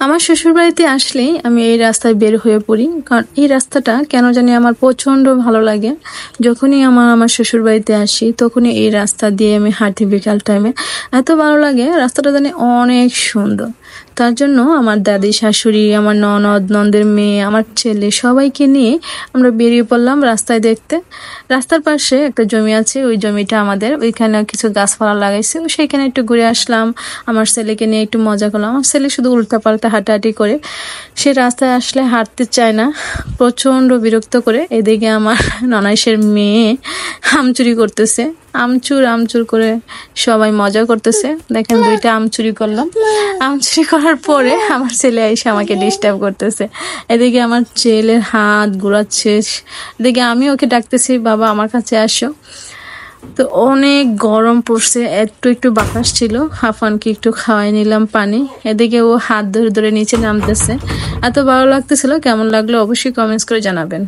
আমার শ্বশুরবাড়িতে আসলেই আমি এই রাস্তায় বের হয়ে পড়ি, কারণ এই রাস্তাটা কেন জানি আমার প্রচণ্ড ভালো লাগে। যখনই আমার আমার শ্বশুরবাড়িতে আসি, তখনই এই রাস্তা দিয়ে আমি হাঁটি বিকাল টাইমে এত ভালো লাগে, রাস্তাটা জানি অনেক সুন্দর। তার জন্য আমার দাদি, শাশুড়ি, আমার ননদ, নন্দের মেয়ে, আমার ছেলে সবাইকে নিয়ে আমরা বেরিয়ে পড়লাম রাস্তায় দেখতে। রাস্তার পাশে একটা জমি আছে, ওই জমিটা আমাদের। ওইখানে কিছু গাছপালা লাগাইছে সেইখানে একটু ঘুরে আসলাম। আমার ছেলেকে নিয়ে একটু মজা করলাম। আমার ছেলে শুধু উল্টাপাল্টা হাঁটাহাঁটি করে সে রাস্তায় আসলে হাঁটতে চায় না। প্রচণ্ড বিরক্ত করে এদিকে আমার ননাইশের মেয়ে আম চুরি করতেছে। আমচুর আমচুর করে সবাই মজা করতেছে। দেখেন দুইটা আম চুরি করলাম। আম চুরি করার পরে আমার ছেলে এসে আমাকে ডিস্টার্ব করতেছে। এদিকে আমার ছেলের হাত ঘোরাচ্ছে। এদিকে আমি ওকে ডাকতেছি, বাবা, আমার কাছে আসো। তো অনেক গরম পড়ছে, একটু একটু বাতাস ছিল। হাফানকে একটু খাওয়াই নিলাম পানি। এদিকে ও হাত ধরে ধরে নিচে নামতেছে। এত ভালো লাগতেছিল, কেমন লাগল অবশ্যই কমেন্টস করে জানাবেন।